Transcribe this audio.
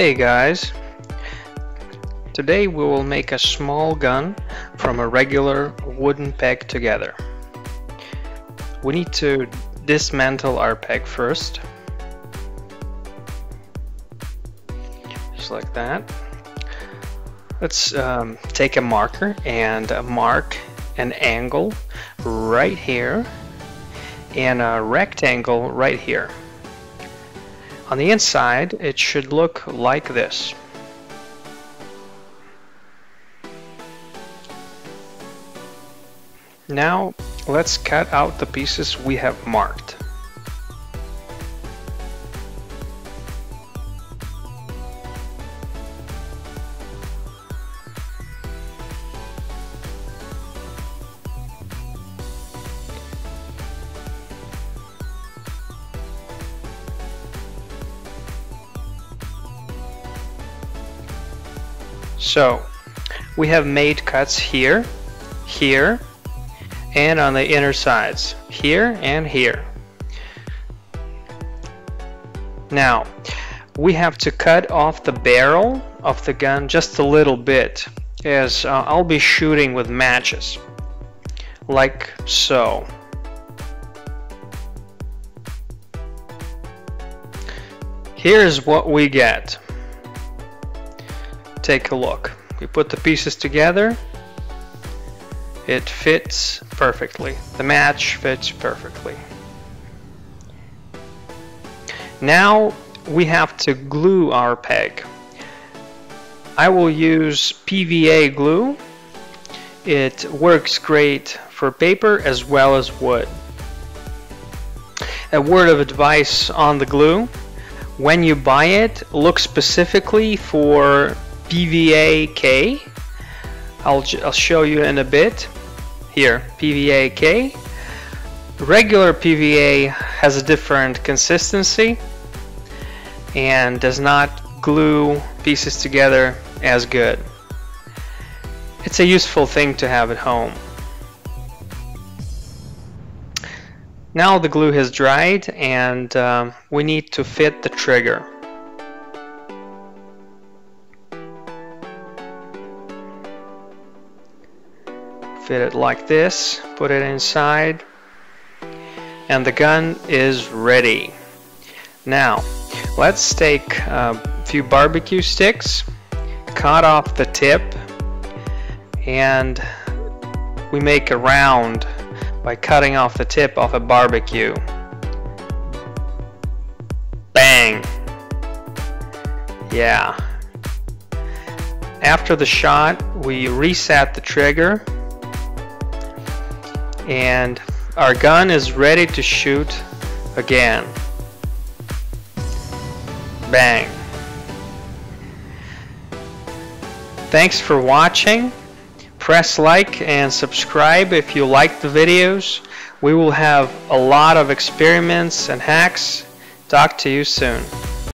Hey guys! Today we will make a small gun from a regular wooden peg together. We need to dismantle our peg first. Just like that. Let's um, take a marker and mark an angle right here and a rectangle right here. On the inside, it should look like this. Now, let's cut out the pieces we have marked. So we have made cuts here, here, and on the inner sides, here and here. Now, we have to cut off the barrel of the gun just a little bit as uh, I'll be shooting with matches like so. Here's what we get take a look. We put the pieces together. It fits perfectly. The match fits perfectly. Now we have to glue our peg. I will use PVA glue. It works great for paper as well as wood. A word of advice on the glue. When you buy it, look specifically for PVA K. I'll, I'll show you in a bit. Here, PVAK. Regular PVA has a different consistency and does not glue pieces together as good. It's a useful thing to have at home. Now the glue has dried and um, we need to fit the trigger. Fit it like this, put it inside, and the gun is ready. Now, let's take a few barbecue sticks, cut off the tip, and we make a round by cutting off the tip of a barbecue. Bang! Yeah. After the shot, we reset the trigger and our gun is ready to shoot again. Bang. Thanks for watching. Press like and subscribe if you like the videos. We will have a lot of experiments and hacks. Talk to you soon.